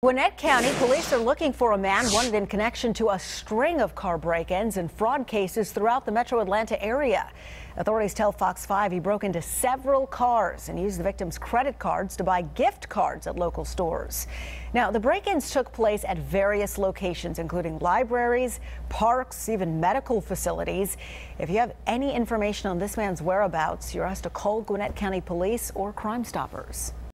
Gwinnett County police are looking for a man wanted in connection to a string of car break-ins and fraud cases throughout the metro Atlanta area. Authorities tell Fox 5 he broke into several cars and used the victim's credit cards to buy gift cards at local stores. Now, the break-ins took place at various locations, including libraries, parks, even medical facilities. If you have any information on this man's whereabouts, you're asked to call Gwinnett County Police or Crime Stoppers.